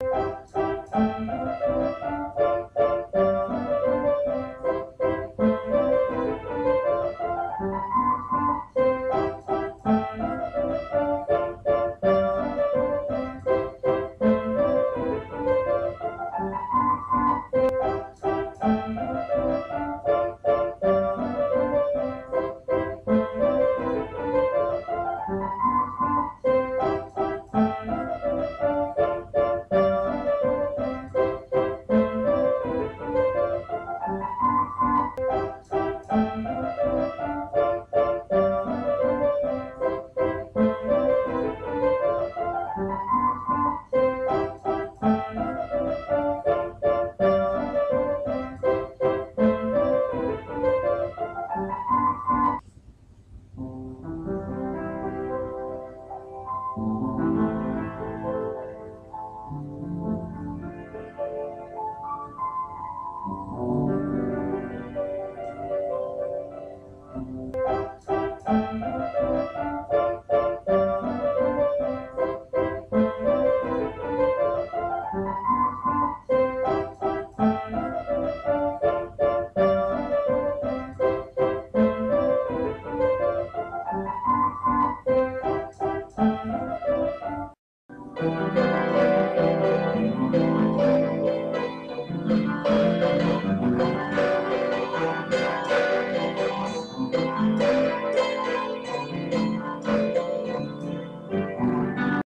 Música